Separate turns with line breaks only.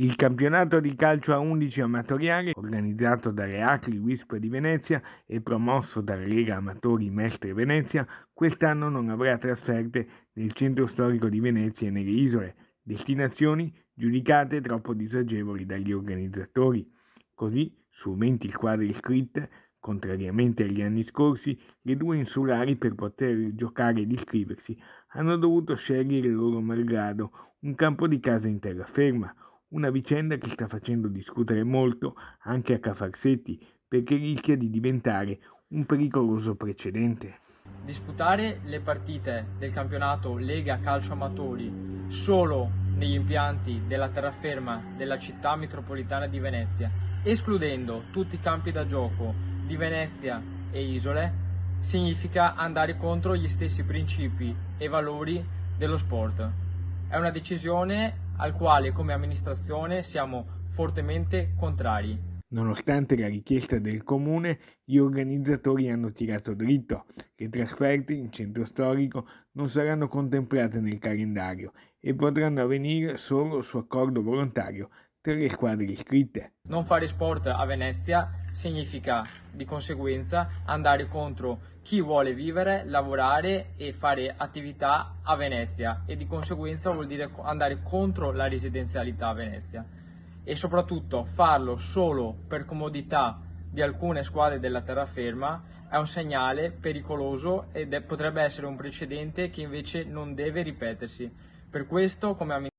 Il campionato di calcio a 11 amatoriale, organizzato dalle Acri Wisp di Venezia e promosso dalla Lega Amatori Mestre Venezia, quest'anno non avrà trasferte nel centro storico di Venezia e nelle isole, destinazioni giudicate troppo disagevoli dagli organizzatori. Così, su 20 squadre iscritte, contrariamente agli anni scorsi, le due insulari per poter giocare ed iscriversi hanno dovuto scegliere loro malgrado un campo di casa in terraferma, una vicenda che sta facendo discutere molto anche a Cafarsetti perché rischia di diventare un pericoloso precedente.
Disputare le partite del campionato Lega Calcio Amatori solo negli impianti della terraferma della città metropolitana di Venezia, escludendo tutti i campi da gioco di Venezia e isole, significa andare contro gli stessi principi e valori dello sport. È una decisione al quale come amministrazione siamo fortemente contrari.
Nonostante la richiesta del comune, gli organizzatori hanno tirato dritto. Le trasferte in centro storico non saranno contemplate nel calendario e potranno avvenire solo su accordo volontario tra le squadre iscritte.
Non fare sport a Venezia significa di conseguenza andare contro chi vuole vivere, lavorare e fare attività a Venezia e di conseguenza vuol dire andare contro la residenzialità a Venezia e soprattutto farlo solo per comodità di alcune squadre della terraferma è un segnale pericoloso ed è, potrebbe essere un precedente che invece non deve ripetersi. Per questo come amministrazione